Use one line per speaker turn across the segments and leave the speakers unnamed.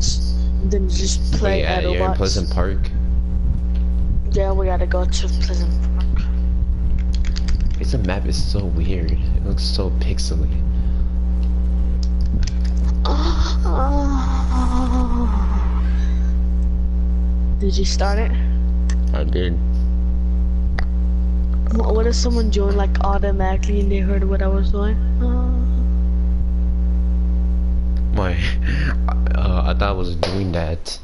spots. And then just play
Wait, yeah, you're in Pleasant Park.
Yeah, we gotta go to Pleasant Park.
This map is so weird. It looks so pixely.
Did you start it?
I did.
What what if someone joined like automatically and they heard what I was doing?
Why? Uh, I thought I was doing that,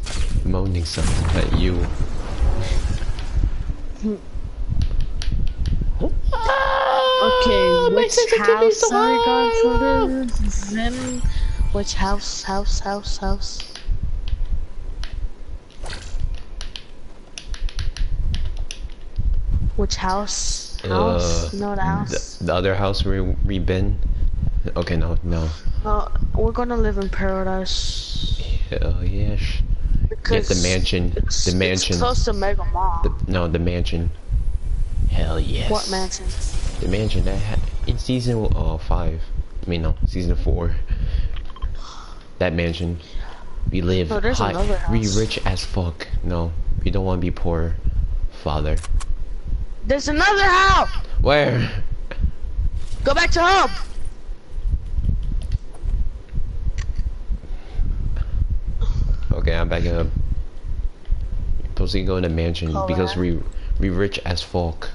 moaning something at you.
Okay, which house are we going for this? Then, which house, house, house, house? Which house? House?
Uh,
no, the
The,
house.
the other house we we been. Okay, no, no.
We're gonna live in paradise.
Hell yes. Yeah,
Because
the mansion.
it's-
The
It's
mansion.
close to Mega Mall.
The, no, the mansion. Hell yes.
What mansion?
The mansion that had in season uh five. I mean no, season four. That mansion. We live
No, there's
high. We rich as fuck. No, we don't want to be poor. Father.
There's another house!
Where?
Go back to home!
Okay, I'm backing up. To go in the mansion
Call
because
that.
we we rich as fuck.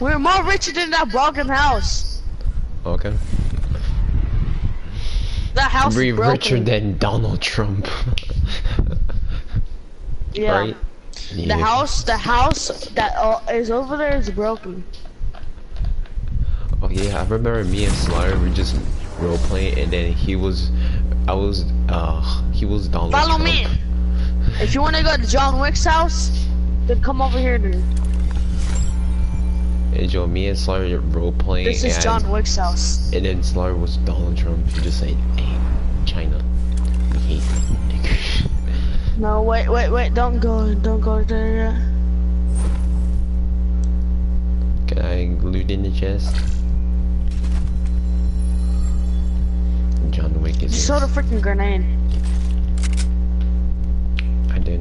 We're more richer than that broken house.
Okay.
That house
we
is broken.
richer than Donald Trump.
yeah.
Right?
The house, the house that uh, is over there is broken.
Oh yeah, I remember me and Slaughter were just role playing, and then he was, I was, uh, he was Donald
Follow
Trump.
me. If you want to go to John Wick's house, then come over here, dude.
And Joe, me and Slaughter role playing,
This is John Wick's house.
and then Slaughter was Donald Trump. He just said, "Hey, China, we hate.
No, wait, wait, wait, don't go, don't go there.
Can I loot in the chest? John Wick
You
is
saw
here.
the freaking grenade.
I did.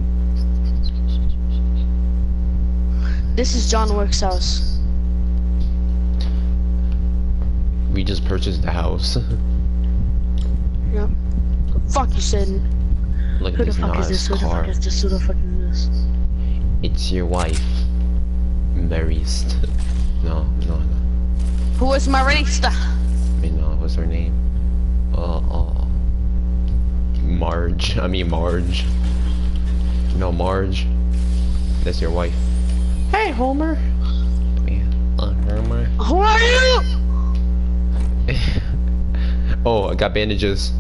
This is John Wick's house.
We just purchased the house.
Yep. Fuck you, said.
Look
Who the fuck is this? Who the fuck is this? Who the fuck is this?
It's your wife, Marist. No, no, no.
Who is Marista?
I mean, no, what's her name? Uh, uh, Marge. I mean, Marge. No, Marge. That's your wife. Hey, Homer. Homer.
Who are you?
oh, I got bandages.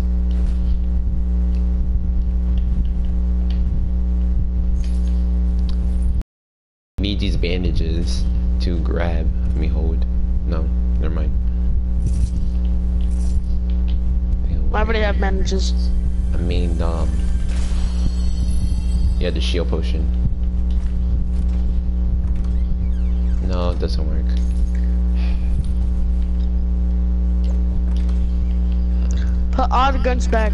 Need these bandages to grab. Let me hold. No, never mind.
Why would I have bandages.
I mean, um, yeah, the shield potion. It doesn't work.
Put all the guns back.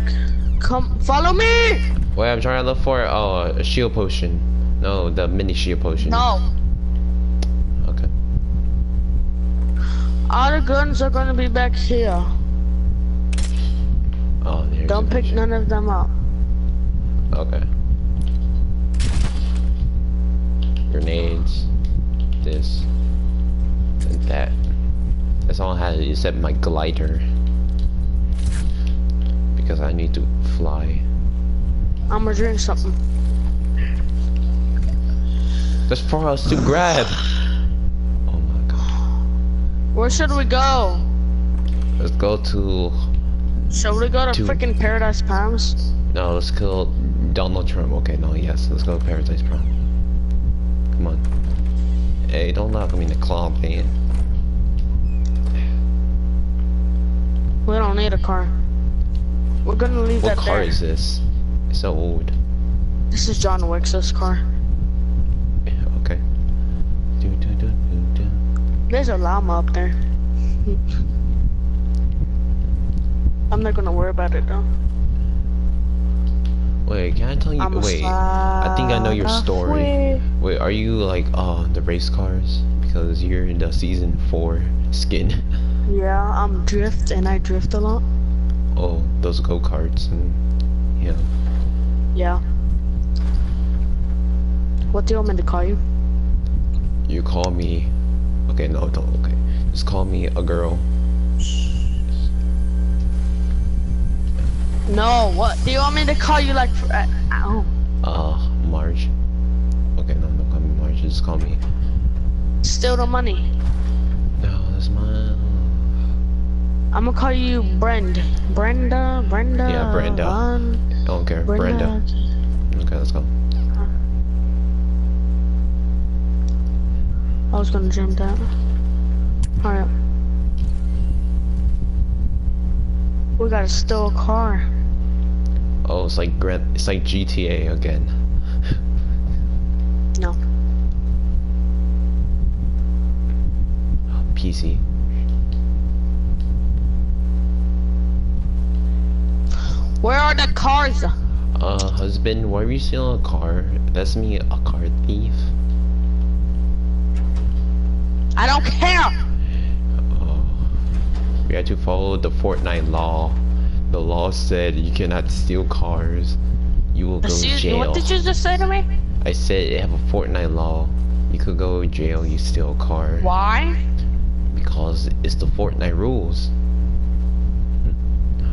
Come, follow me!
Wait, I'm trying to look for oh a shield potion. No, the mini shield potion.
No.
Okay.
All the guns are gonna be back here.
Oh.
Don't pick none of them up.
Okay. Grenades. This. That. That's all I had except my glider. Because I need to fly.
I'm gonna drink something.
That's for us to grab. Oh my god.
Where should we go?
Let's go to.
Should we go to
To-
freaking Paradise Palms?
No, let's kill Donald Trump. Okay, no, yes, let's go to Paradise Prom. Come on. Hey, don't lock me in the club, man.
We don't need a car. We're gonna leave
What
that What
car
there.
is this? It's so old.
This is John Wick's this car.
Okay. Do, do, do, do, do.
There's a llama up there. I'm not gonna worry about it though.
telling you.
I'm
wait, I think I know your story. Wait, are you like uh the race cars? Because you're in the season four skin.
Yeah, I'm drift and I drift a lot.
oh, those go karts and yeah.
Yeah. What do you want me to call you?
You call me. Okay, no, don't. Okay, just call me a girl.
No, what do you want me to call you like? Uh, oh,
Uh, Marge. Okay, no, don't call me Marge. Just call me.
steal the money. I'm gonna call you Brend. Brenda, Brenda.
Yeah, Brenda. I don't care. Brenda. Okay, let's go.
I was gonna jump that. Alright. We gotta steal a car.
Oh, it's like Grand. It's like GTA again.
No.
PC.
Where are the cars?
Uh, husband, why are you stealing a car? That's me, a car thief.
I don't care.
Oh, we had to follow the Fortnite law. The law said you cannot steal cars. You will go to
Excuse
jail.
what did you just say to me?
I said they have a Fortnite law. You could go to jail. You steal a car
Why?
because it's the Fortnite rules.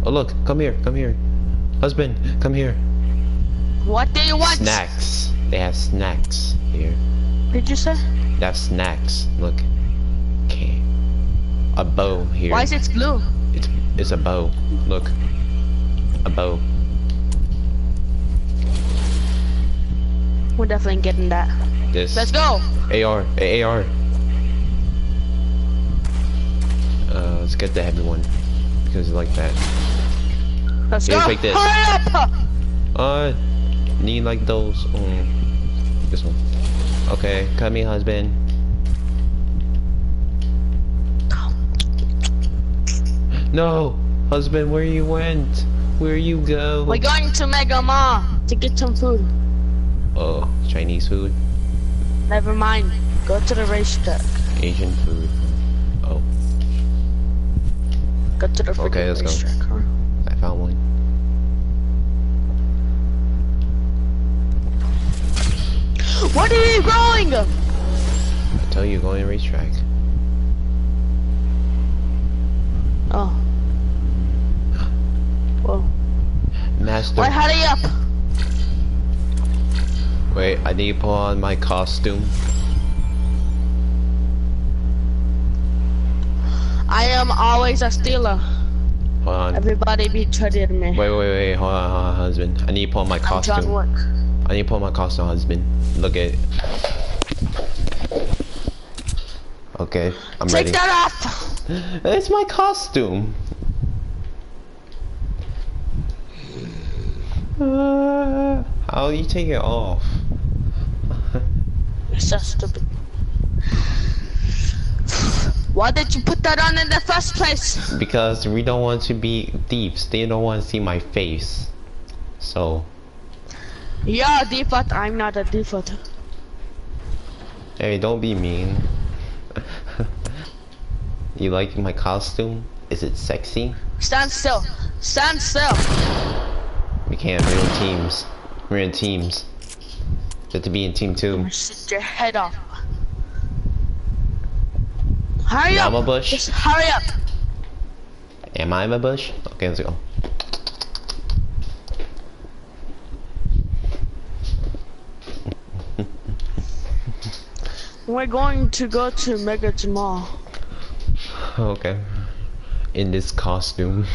Oh look, come here, come here, husband, come here.
What do you want?
Snacks. They have snacks here.
Did you say?
They have snacks. Look. Okay. A bow here.
Why is it blue?
It's it's a bow. Look. A bow.
We're definitely getting that.
This
Let's go.
AR. A- AR. Uh, let's get the heavy one because I like that.
Let's
Here,
go.
take this.
Hurry up.
Uh, need like those. Um, this one. Okay, cut me, husband. No, husband, where you went? Where you go?
We're going to Mega Mall to get some food.
Oh, Chinese food,
Never mind. Go to the racetrack.
Asian food. Oh,
Go to the freaking
Okay, let's go.
racetrack. Huh?
I found one.
What are you going?
I tell you, going to racetrack.
Oh. Whoa.
Master.
Wait, hurry up.
Wait, I need to put on my costume.
I am always a stealer.
Hold on.
Everybody be betrayed me.
Wait, wait, wait, hold on, hold on, husband. I need to put on my
I'm John
costume.
Wick.
I need to put my costume, on husband. Look at it. Okay, I'm
Take
ready.
that off.
It's my costume. Uh, how do you take it off?
You're so stupid. Why did you put that on in the first place?
Because we don't want to be thieves. They don't want to see my face. So,
A default. I'm not a default.
hey, don't be mean. you like my costume? Is it sexy?
Stand still. Stand still.
We can't. We're in teams. We're in teams. Have to be in team two.
Shoot your head off. Hurry up.
bush?
Just hurry up.
Am I in a bush? Okay, let's go.
We're going to go to Mega Mall.
Okay. In this costume.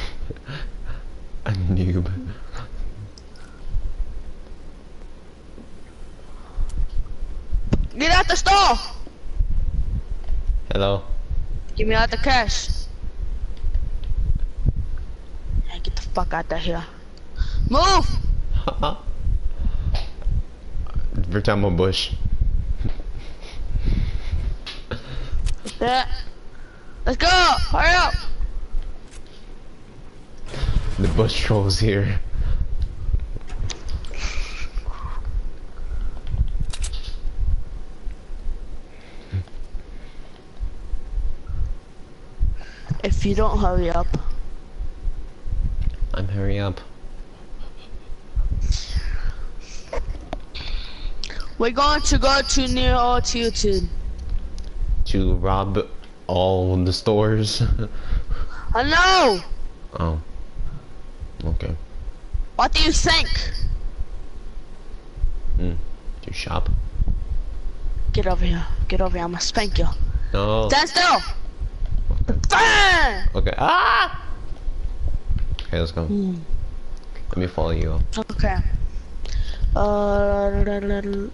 a noob.
Get out the store.
Hello?
Give me all the cash. Hey, get the fuck out of here. Move.
Pretend I'm a bush.
Yeah. Let's go! Hurry up!
The bush troll's here.
If you don't hurry up.
I'm hurry up.
We're going to go to near YouTube.
To rob all the stores.
I know!
oh. Okay.
What do you think?
Hmm. To shop.
Get over here. Get over here. I'm gonna spank you.
No.
Stand still! Bang!
Okay. Ah! Okay, let's go.
Hmm.
Let me follow you.
Okay. Uh,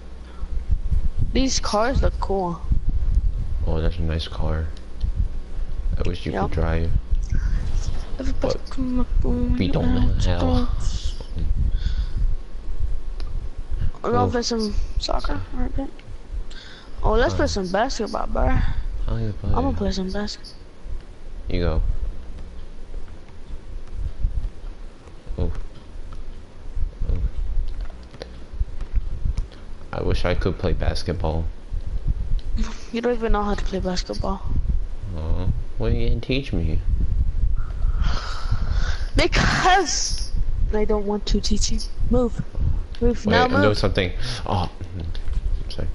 these cars look cool.
Oh, that's a nice car. I wish you
Yep.
could drive. But
come up on
we don't know how.
We're gonna play some soccer a bit. Oh, let's play some basketball, bro.
How you play?
I'm gonna play some basketball.
You go. Oh. Oh. I wish I could play basketball.
You don't even know how to play basketball.
Oh, well, you can teach me.
Because I don't want to teach you. Move. Move.
Wait,
now
doing
move.
something. Oh, I'm sorry.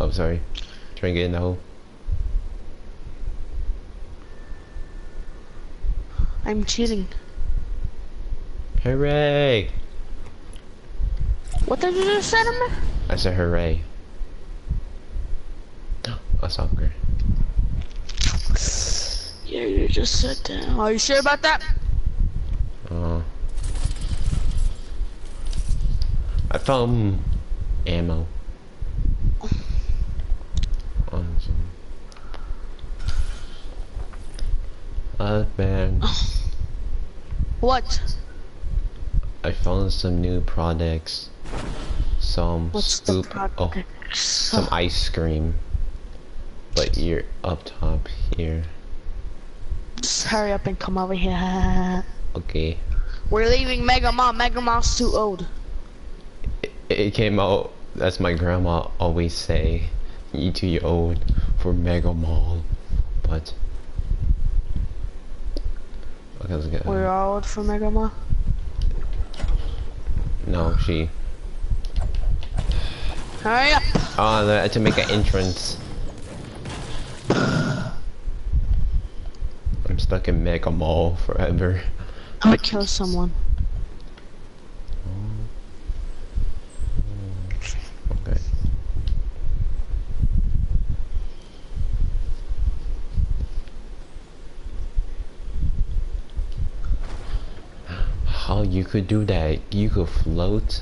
Oh, sorry. Try and get in the hole.
I'm cheating.
Hooray!
What did you just say to me?
I said hooray. No, a soccer.
Yeah, you just said that. Are you sure about that?
Oh. I found ammo. On some. Uh, man.
What?
I found some new products. Some
What's
scoop. Oh, some ice cream. But you're up top here.
Just hurry up and come over here.
Okay.
We're leaving Mega Mall. Mega Mall's too old.
It, it came out. That's my grandma always say. You too old for Mega Mall, but. Okay, let's get.
We're uh, old for Mega Mall.
No, she.
Hurry up.
Oh, I had to make an entrance. I'm stuck in Mega Mall forever.
I'm gonna kill someone.
Okay. How you could do that? You could float?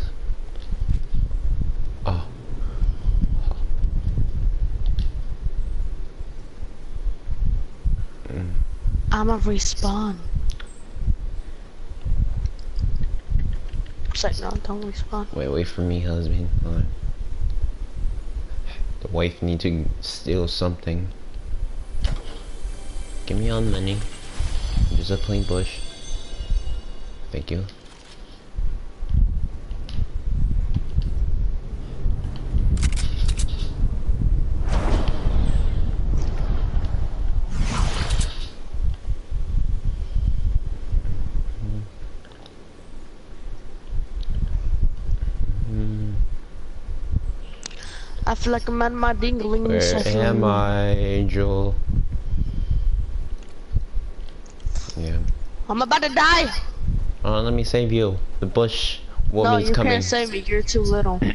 I'ma respawn. It's like, no, don't respawn.
Wait, wait for me, husband. On. The wife need to steal something. Give me all the money. Just a plain bush. Thank you.
Feel like I'm at my dingling
Where
session.
am mm. I, Angel? Yeah.
I'm about to die.
Oh, let me save you. The bush woman's
no,
woman's
you
coming.
can't save me. You're too little.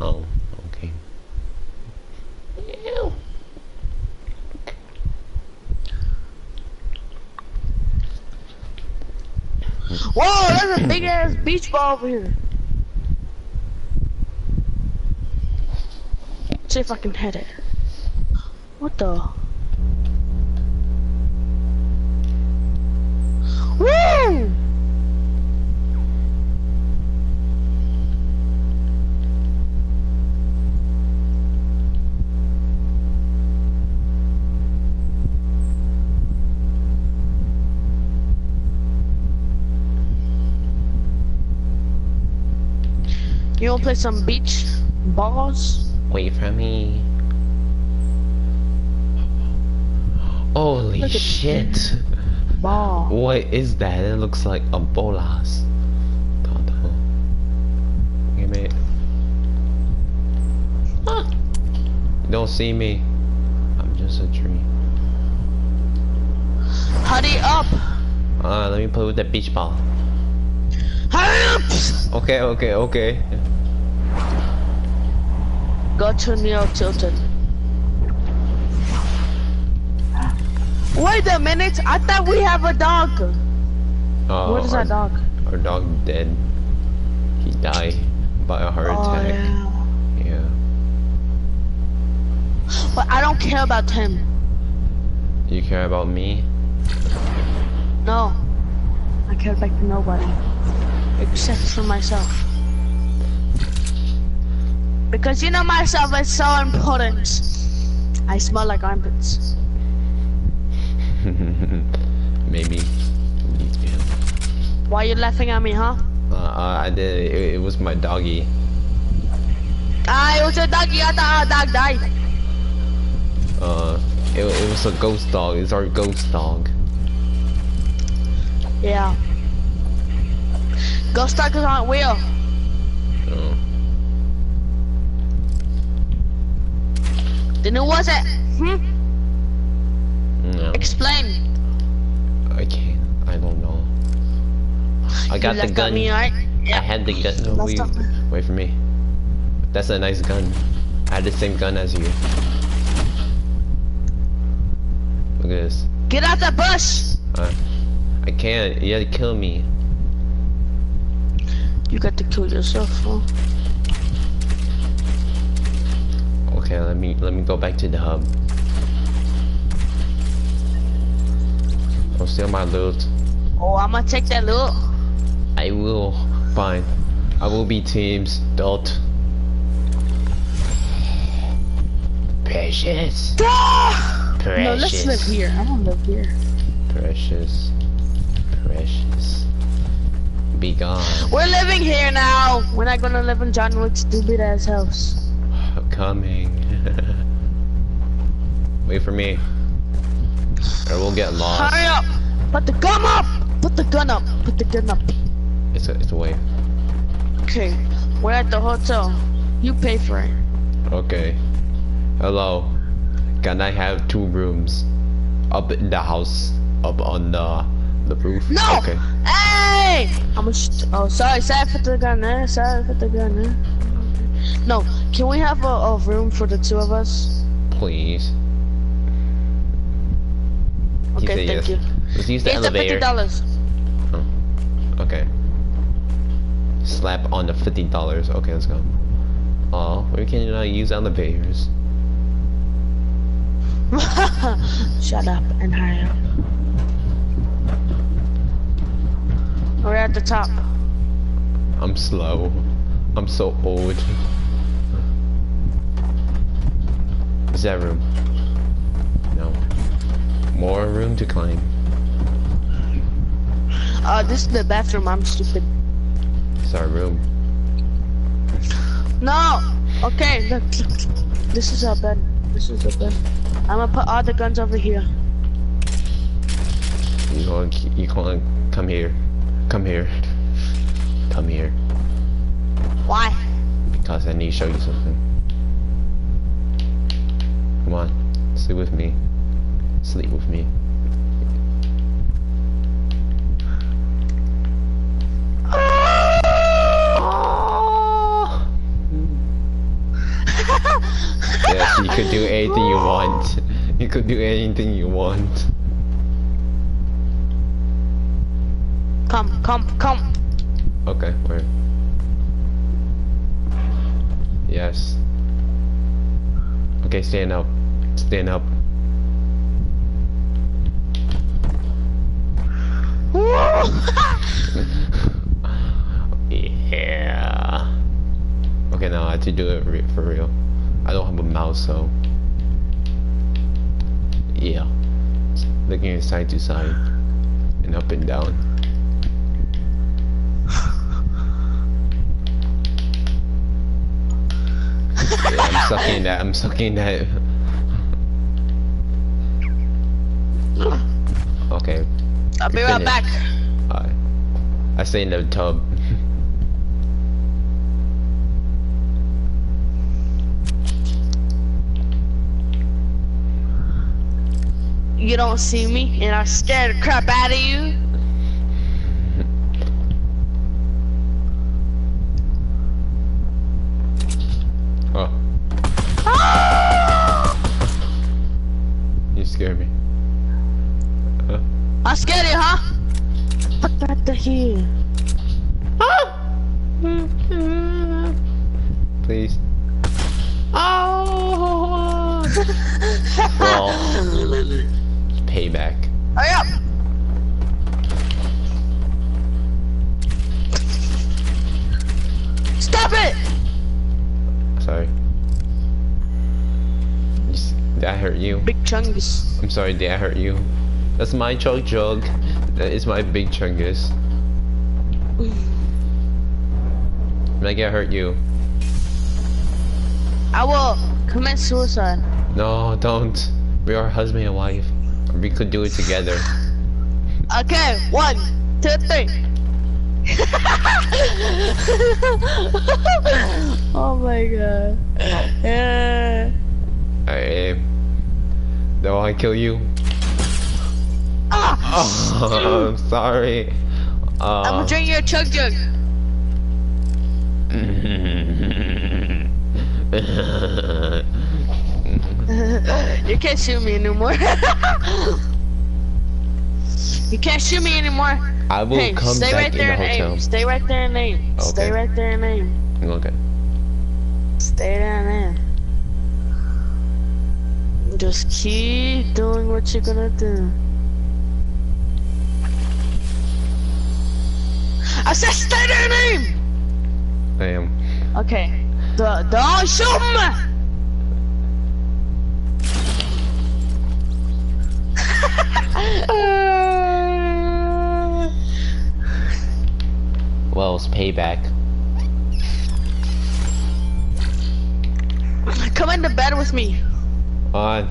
Oh, okay. Ew.
Whoa, there's a big ass beach ball over here. See if I can hit it. What the? Woo! You wanna play some beach balls?
Wait for me. Holy shit.
Ball.
What is that? It looks like a bolas. Give me Don't see me. I'm just a tree.
Hurry up!
Uh, let me play with that beach ball.
Hurry up!
Okay, okay, okay.
Go to Neo Tilted. Wait a minute. I thought we have a dog.
Oh,
what is
our,
that dog?
Our dog dead. He died by a heart
Oh,
attack.
yeah.
yeah.
But I don't care about him.
You care about me?
No. I care about nobody. Except for myself. Because you know myself is so important. I smell like armpits.
Maybe. Yeah.
Why you laughing at me, huh?
Uh, uh, I did. It, it was my doggy.
Ah, it was a doggy. I thought our dog died.
Uh, it, it was a ghost dog. It's our ghost dog.
Yeah. Ghost dog is on wheel.
Oh.
Then who was it? Hmm?
No,
Explain.
I can't. I don't know. I got
you
the
laughed
gun.
me, right?
I had the gun. No,
Left
wait, wait for me. That's a nice gun. I had the same gun as you. Look at this.
Get out the bush.
Uh, I can't. You had to kill me.
You got to kill yourself, huh?
Okay, let me let me go back to the hub. I'll steal my loot.
Oh, I'm gonna take that loot.
I will. Fine. I will be teams. Dot. Precious.
Ah!
Precious.
No, let's live here. I don't live here.
Precious. Precious. Be gone.
We're living here now. We're not gonna live in John Wick's stupid ass house.
I'm coming. Wait for me. Or we'll get lost.
Hurry up! Put the gun up! Put the gun up! Put the gun up.
It's a it's a way.
Okay, we're at the hotel. You pay for it.
Okay. Hello. Can I have two rooms? Up in the house. Up on the the roof.
No!
Okay.
Hey! I'm a sh- oh, sorry, sorry, put the gun there. Sorry, put the gun there. No, can we have a, a room for the two of us?
Please. He
Okay, thank
yes.
you.
Let's use the
Here's
elevator.
dollars.
Okay. Slap on the fifty dollars. Okay, let's go. Oh, we can uh, use elevators.
Shut up and hurry up. We're at the top.
I'm slow. I'm so old. Is that room? No. More room to climb.
Uh, this is the bathroom. I'm stupid.
It's our room.
No. Okay, look. This is our bed. This is our bed. I'm gonna put all the guns over here.
You gonna, you gonna come here. Come here. Come here.
Why?
Because I need to show you something. Come on. Sleep with me. Sleep with me. yes, you could do anything you want. You could do anything you want.
Come, come, come.
Okay, where? Yes. Okay, stand up. Stand up. yeah. Okay, now I have to do it re for real. I don't have a mouse, so. Yeah. Looking side to side and up and down. Yeah, I'm sucking that. I'm sucking that. Okay.
I'll be right back.
Alright. I stay in the tub.
You don't see me, and I scare the crap out of you. What that here?
please. Oh. well, payback.
Hurry up! Stop it!
Sorry. Did I hurt you?
Big chungus.
I'm sorry, did I hurt you? That's my chug jug. That is my big chungus. I hurt you.
I will commit suicide.
No, don't. We are husband and wife. We could do it together.
Okay, one, two, three. oh my god. Yeah.
I Do I kill you?
Ah!
Oh, I'm sorry.
I'm
Uh,
gonna drink your chug jug. You can't shoot me anymore. you can't shoot me anymore.
I will
Hey,
come
stay
back
right
in
there
the
and
hotel.
aim. Stay right there and aim. Stay right there and aim.
Okay.
Stay there and aim. Just keep doing what you're gonna do. I said stay there and aim!
I am.
Okay. The don't shoot me!
Well, it's payback.
Come into bed with me.
On.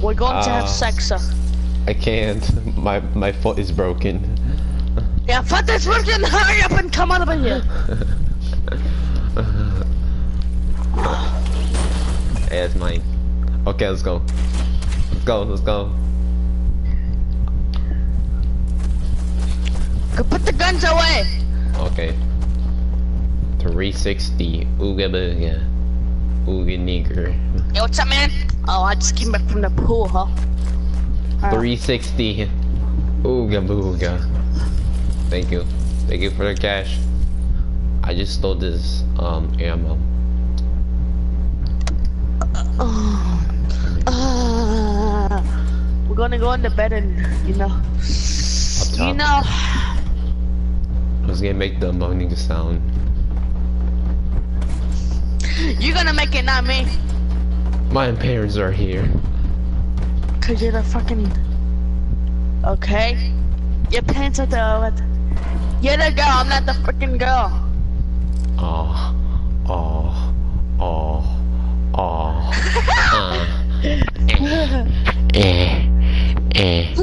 We're going to
Ah.
have sex. uh.
I can't. My my foot is broken.
Yeah, fuck this working. Hurry up and come out of here.
hey, it's mine. Okay, let's go. Let's go. Let's go.
Go put the guns away.
Okay. 360. Ooga booga. Ooga nigger.
Hey, what's up, man? Oh, I just came back from the pool, huh? Uh,
360. Ooga booga. Thank you. Thank you for the cash. I just stole this um ammo.
Oh. Uh, we're gonna go into bed and, you know,
Up top.
you know,
I was gonna make the moaning sound.
you're gonna make it, not me.
My parents are here.
Cause you're the fucking, okay? Your parents are the? You're the girl, I'm not the freaking girl.
Oh, oh, oh, oh. uh, eh, eh.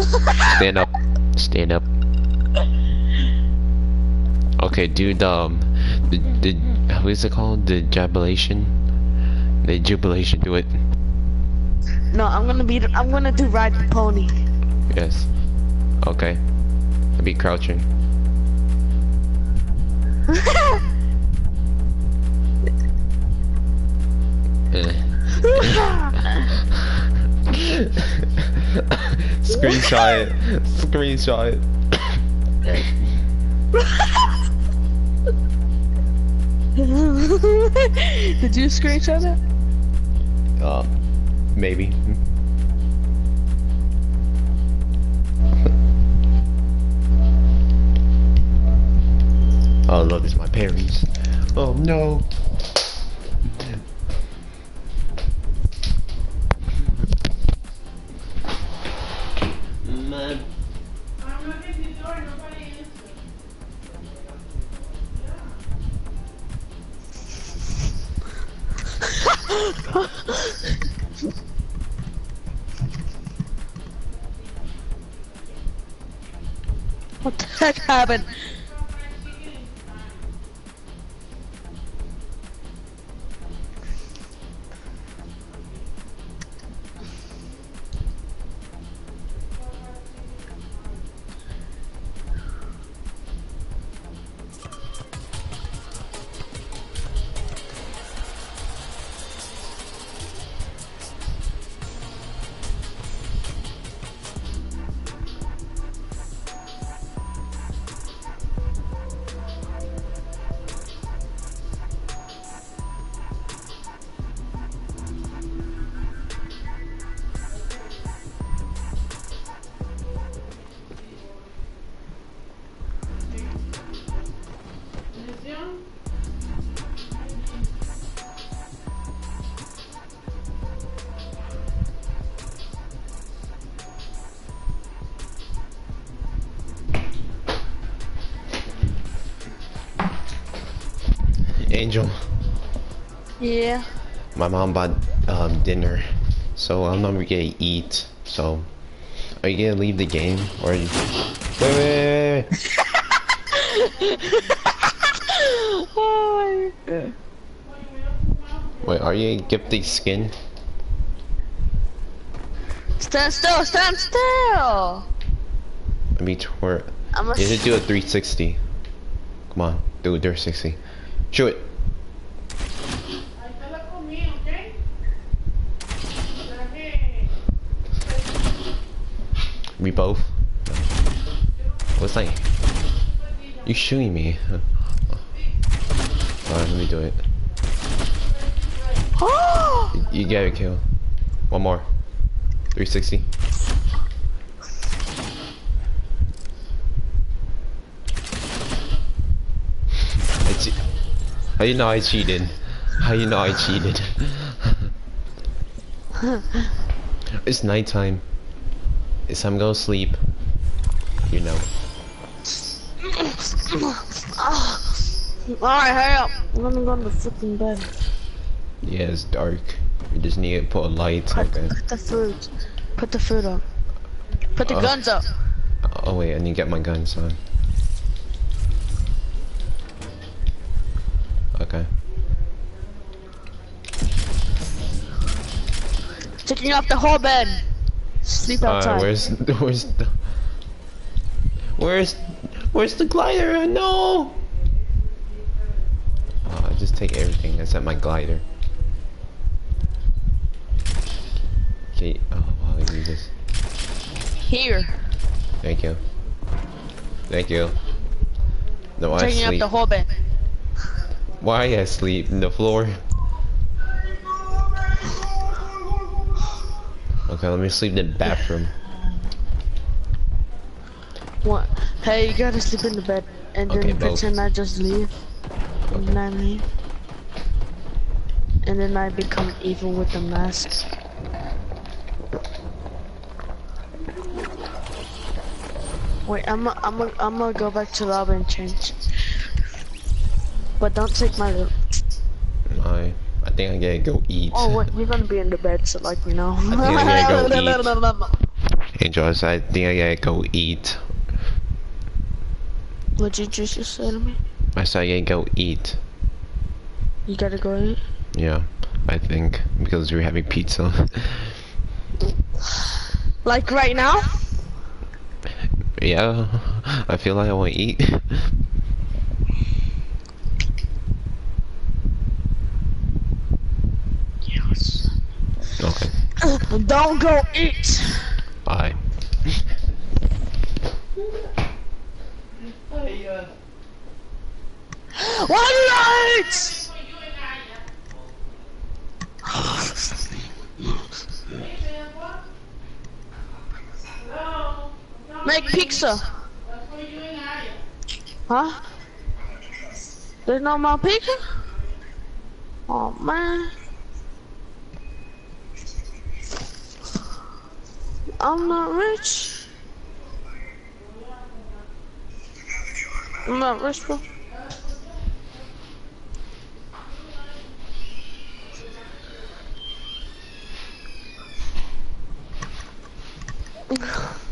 Stand up. Stand up. Okay, dude. Um, the the what is it called? The jubilation. The jubilation. Do it.
No, I'm gonna be, I'm gonna do ride the pony.
Yes. Okay. I'll be crouching. Eh. Screenshot it. Screenshot it.
Did you screenshot it?
Uh, maybe. Oh love is my parents. Oh no.
What the heck happened? Yeah.
my mom bought um, dinner, so I'm not gonna eat. So, are you gonna leave the game or? Are you... Wait, wait, wait, wait.
oh my god.
Wait, are you gifting skin?
Stand still, stand still!
Let me
a
You should do a 360. Come on, do a 360. Shoot it. What's that? You shooting me? Alright, let me do it.
Oh!
You get a kill. One more. 360. I How you know I cheated? How you know I cheated? it's nighttime. It's time to go sleep. You know. Oh.
Alright, hurry up. Let me go in the freaking bed.
Yeah, it's dark. You just need to put a light.
Put,
Okay.
put the food. Put the food up. Put the
Oh.
guns up.
Oh wait, I need to get my guns on. Okay.
Taking off the whole bed. Sleep outside.
Alright, where's where's the where's where's the glider? Uh, no. Oh, I just take everything except my glider. Okay. Oh wow, I need this.
Here.
Thank you. Thank you. No, I
Taking off
sleep.
the whole bed.
Why I sleep in the floor? Okay, let me sleep in the bathroom.
What? Hey, you gotta sleep in the bed and then
Okay, both.
pretend I just leave. And then I leave. And then I become evil with the mask. Wait, I'm i I'm i I'm gonna go back to lobby and change. But don't take my loot.
I I think I gotta go eat.
Oh wait, we're gonna be in the bed, so like you know.
think I gotta go Angels, I think I gotta go eat.
What did you just say to me?
I said I gotta go eat.
You gotta go eat.
Yeah, I think because we're having pizza.
Like right now?
yeah, I feel like I want to eat.
Yes.
okay,
Don't go eat.
bye.
Lights?
Hello?
Make pizza. Huh? There's no more pizza? Oh man. I'm not rich. I'm not rich, bro.
Mm-hmm.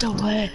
Get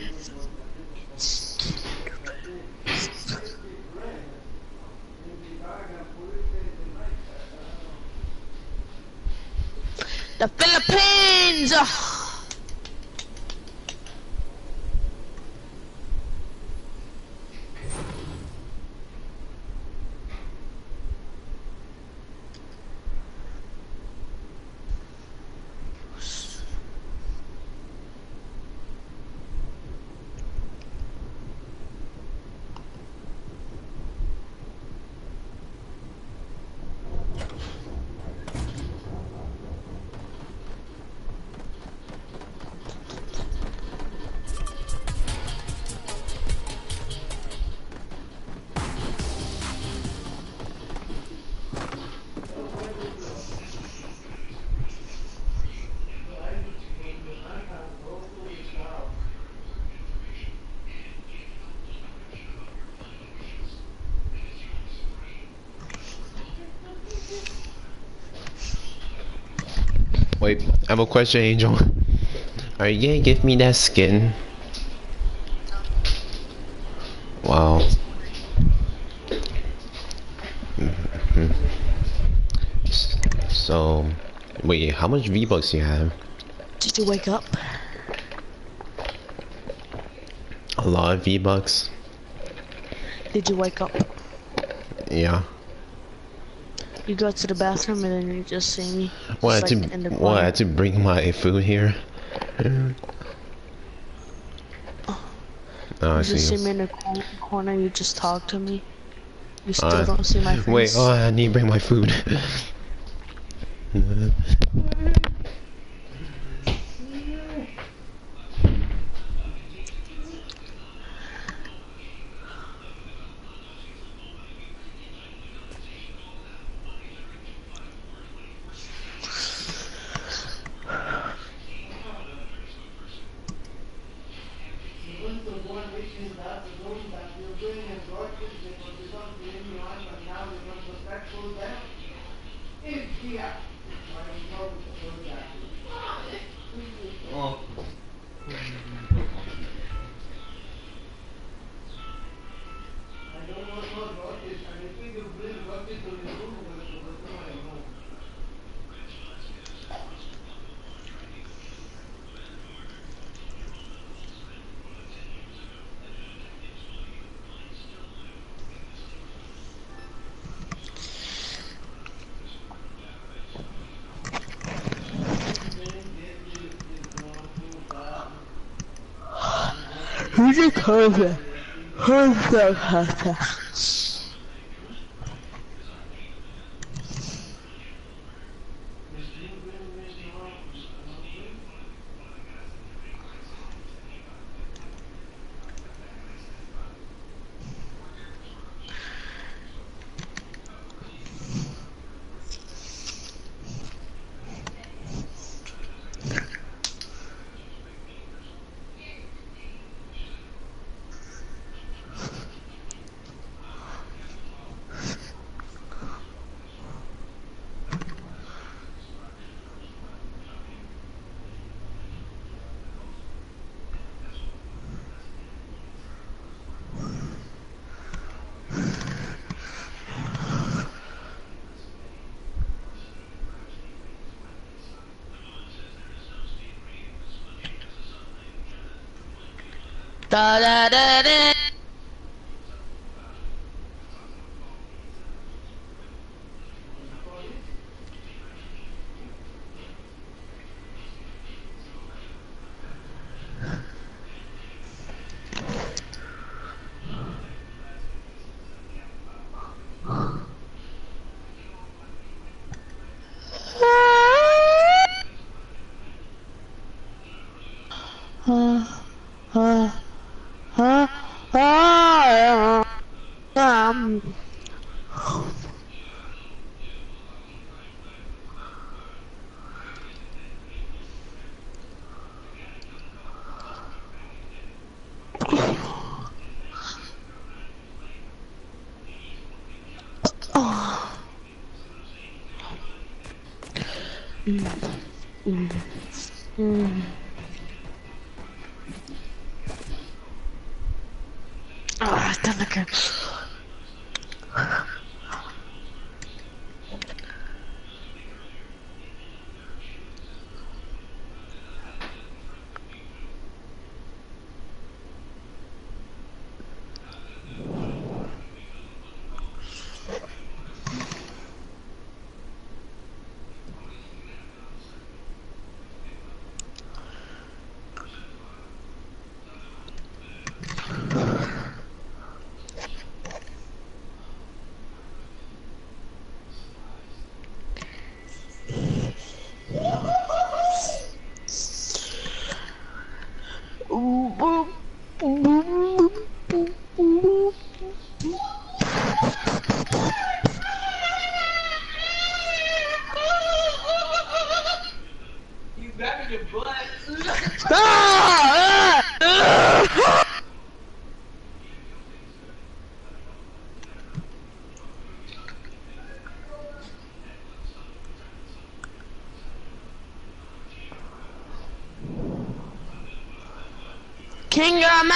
I have a question, Angel. Are you gonna give me that skin? Wow. Mhm. So, wait, how much V-Bucks you have?
Did you wake up?
A lot of V-Bucks?
Did you wake up?
Yeah.
You go to the bathroom and then you just see me. Just, like,
to, well, I had to bring my food here. Oh, I
You just see
see.
me in the corner, you just talk to me. You still
Uh,
don't see my face.
Wait, oh, I need to bring my food.
Who's a cover? Who's the cover? Da
Uh, uh, uh, uh, um. Oh. Mm. Mm. Mm. Ah, done again.
You grabbing your butt.
Ah! Ah! King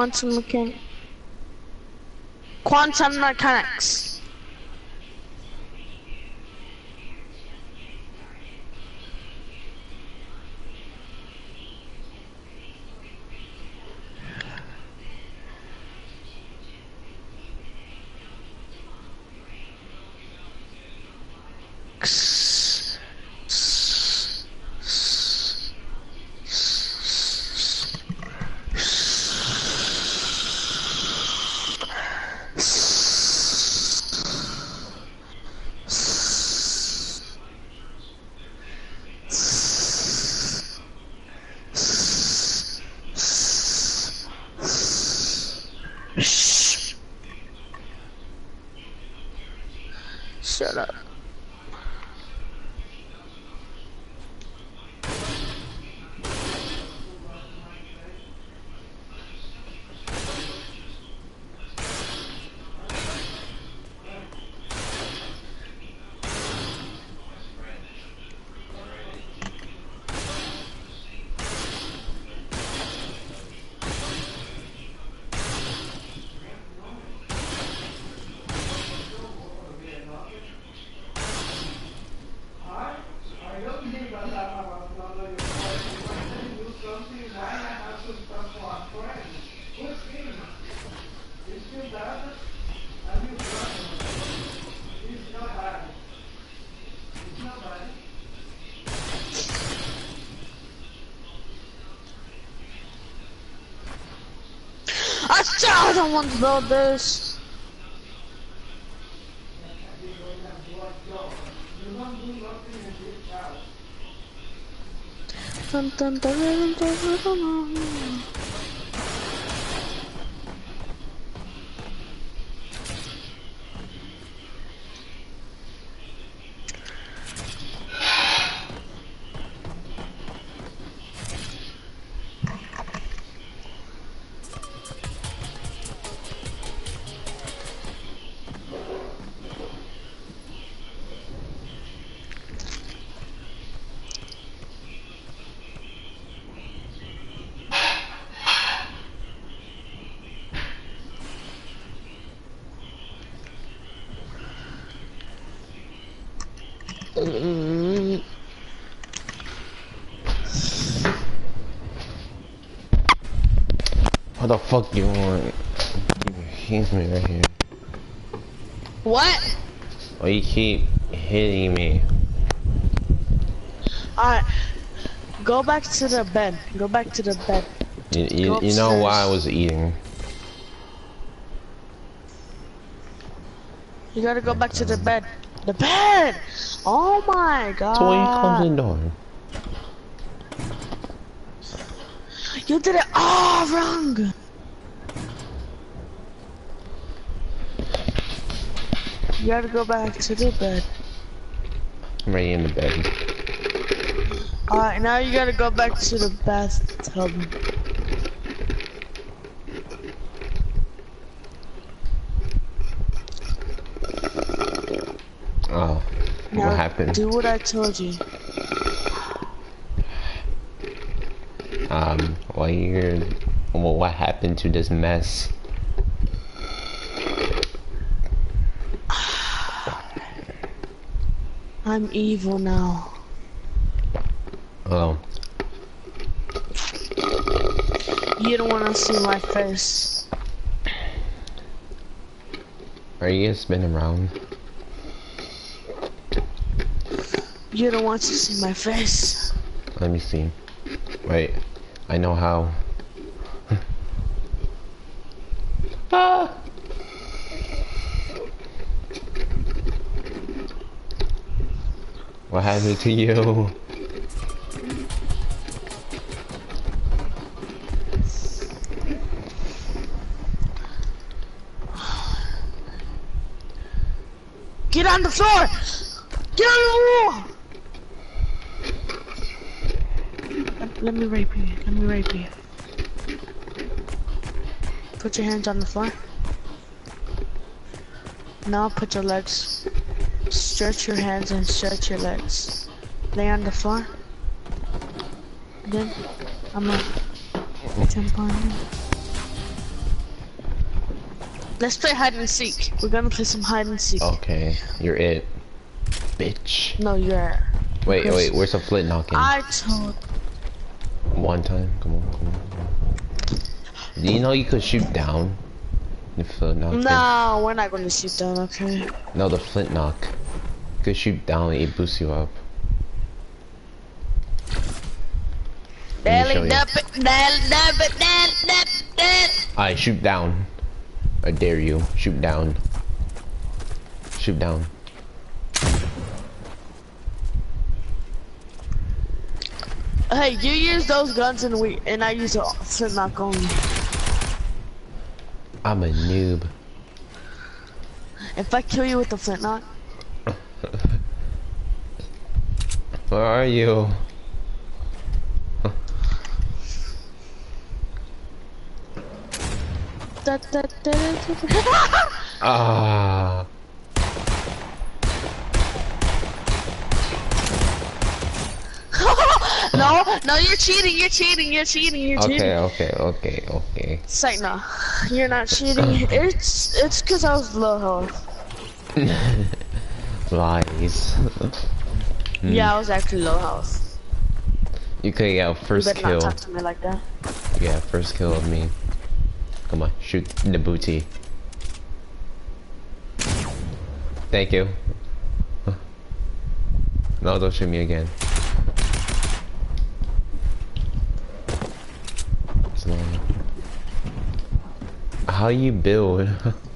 Quantum mechanics. Quantum mechanics. Shh. Shut up. Someone's built this. Dun, dun, dun,
the fuck you want? He's me right here.
What?
Oh, why you keep hitting me?
Alright. Go back to the bed. Go back to the bed.
You, you, you know why I was eating.
You gotta go back to the bed. The bed! Oh my god.
So when you close the door.
You did it all wrong. You gotta go back to the bed.
I'm right in the bed.
Alright, now you gotta go back to the bathtub.
Oh,
Now
what happened?
Do what I told you.
Um, why you're, well, what happened to this mess?
I'm evil now.
Oh,
You don't wanna see my face.
are you gonna spin around?
You don't want to see my face.
Let me see. Wait, I know how. What happened to you?
Get on the floor! Get on the wall! Let, let me rape you. Let me rape you. Put your hands on the floor. Now put your legs. Stretch your hands and stretch your legs. Lay on the floor. Then I'm gonna jump on you. Let's play hide and seek. We're gonna play some hide and seek.
Okay, you're it. Bitch.
No, you're.
Wait,
Chris.
wait, where's the flint knocking?
I told.
One time, come on, come on. Do you know you could shoot down? The flint knock.
No, we're not gonna shoot down. Okay.
No, the flint knock. You shoot down, it boosts you up. Let me show you. Alright, shoot down. I dare you. Shoot down. Shoot down.
Hey, you use those guns and we and I use a flintlock only.
I'm a noob.
If I kill you with the flintlock,
Where are you? Ah.
no, no, you're cheating. You're cheating. You're cheating. You're cheating.
Okay, okay, okay, okay.
Say no, you're not cheating. It's it's because I was low health.
Lies. mm.
Yeah, I was actually low house.
You could,
yeah,
first kill.
Not talk to me like that.
Yeah, first kill of me. Come on, shoot the booty. Thank you. No, don't shoot me again.
How you build?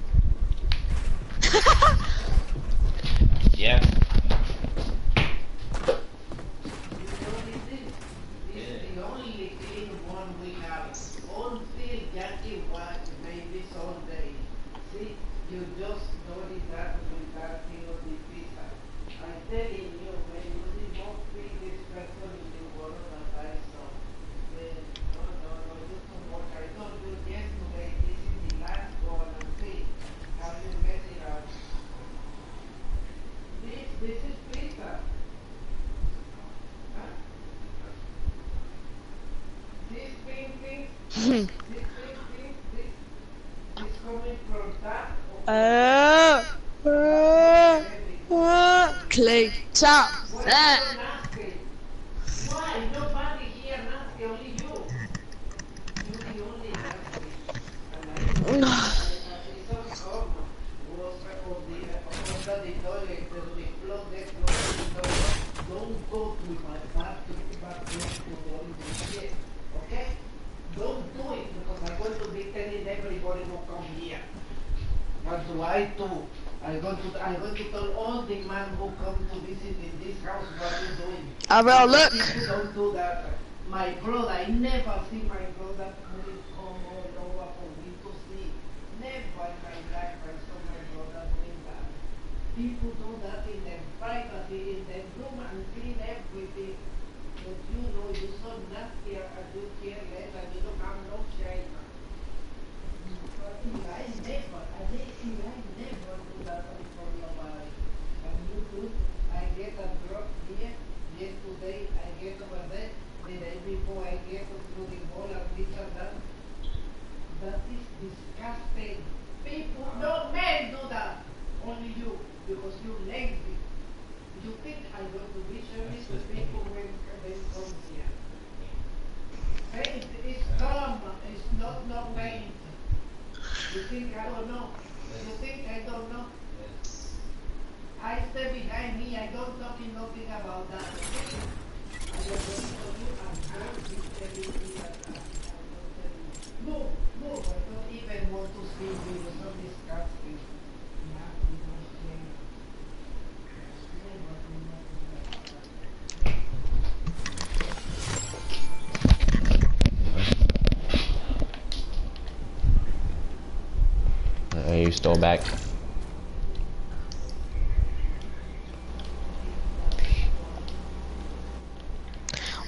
back.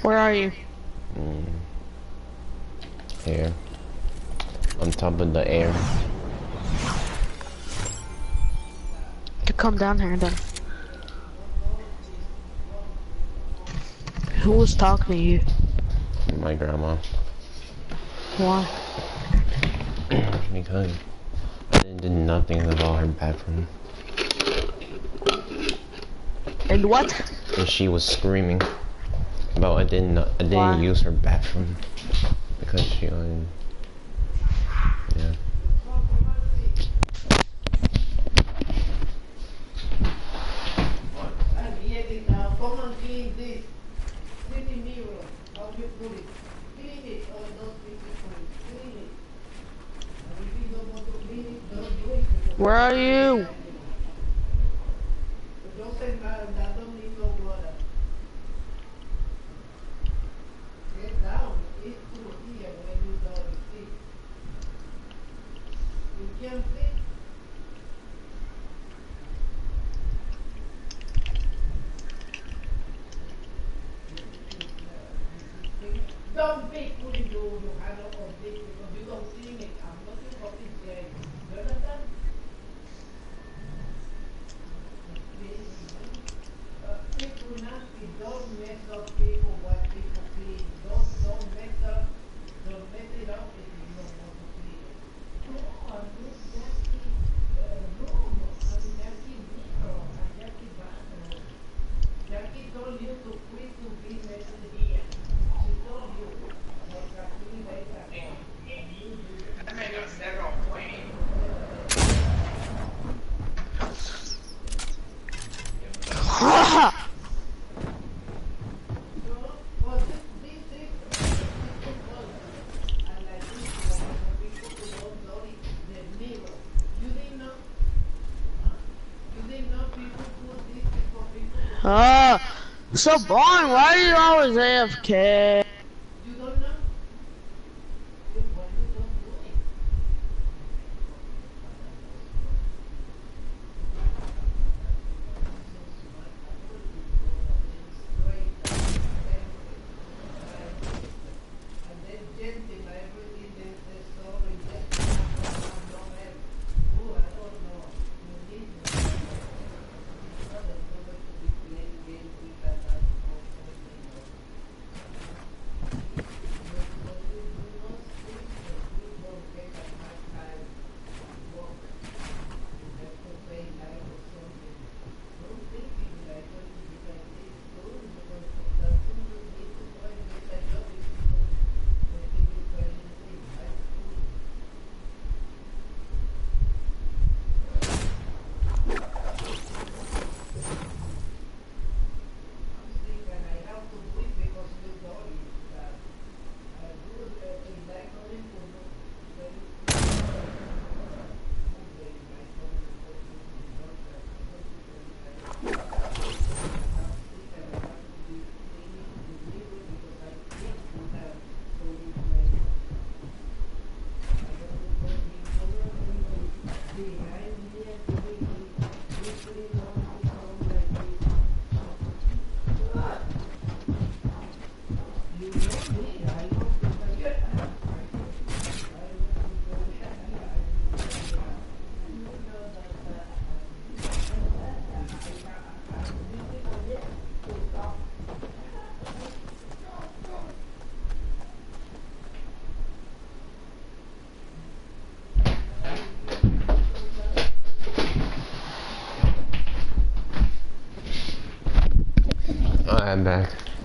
Where are you?
Mm. Here. On top of the air.
To come down here then. Who was talking to you?
My grandma.
Why?
because don't think they've all heard back from him.
And what?
And she was screaming about I didn't I didn't use her bathroom because she
only
Where are you? So boring. Why are you always AFK?
You don't know? Then why you don't do it? And then gentle, everything they, they saw in that don't have. Oh, I don't know. You need to. Others don't want to be playing games with that. that also, you know. I have to do it because you know that I do it in that calling for very
I'm back.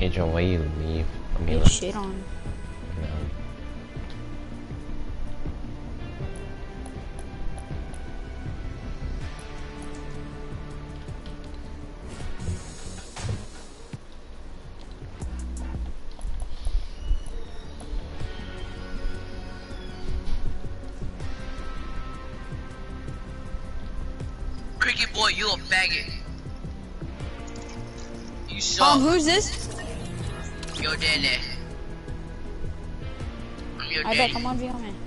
Angel, why you leave? I mean, like,
shit on.
you know.
Cricket boy, you a faggot. You suck.
Um, who's this?
Yo, daddy. I'm your
I bet. Come on, VO man.